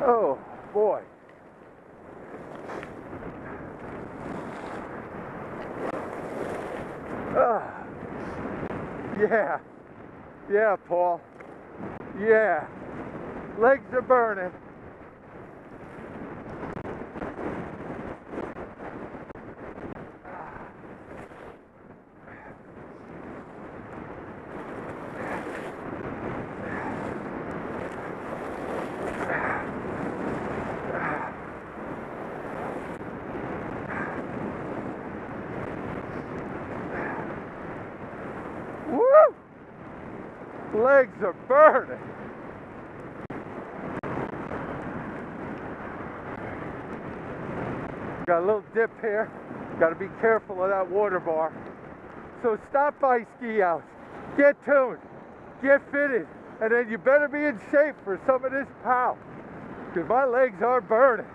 Oh, boy. Ah. Yeah. Yeah, Paul. Yeah. Legs are burning. Legs are burning. Got a little dip here. Got to be careful of that water bar. So stop by Ski Haus. Get tuned. Get fitted. And then you better be in shape for some of this pow. Because my legs are burning.